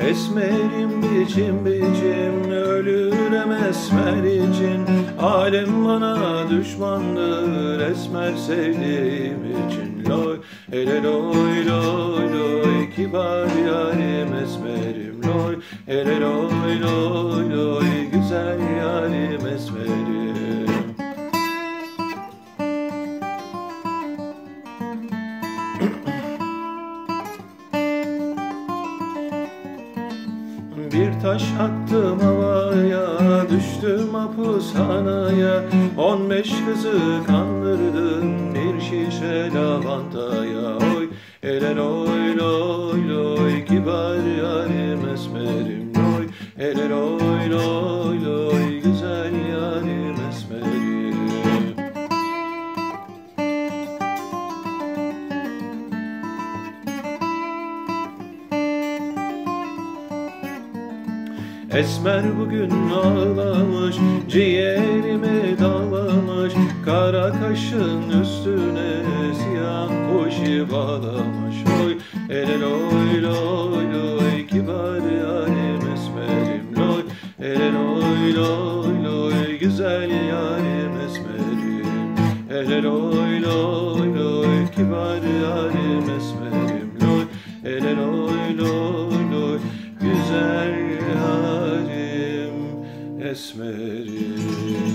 Esmerim biçim biçim ölürüm esmer için. Alem bana düşmandır esmer sevdiğim için. Loy hele loy loy loy kibar yarim esmerim. Loy hele loy loy loy güzel yarim esmerim Bir taş attım havaya Düştüm hapushanaya On beş kızı kandırdım Bir şişe lavantaya. Oy ele loy loy loy Kibar yarim esmerim. Loy Ele loy Esmer bugün ağlamış, ciğerimi dalamış. Kara kaşın üstüne siyah kuşu bağlamış. Oy, ele loy loy loy, kibar yarim esmerim loy. Ele loy loy loy, güzel yarim esmerim. Ele loy loy loy, kibar yarim esmerim esmerim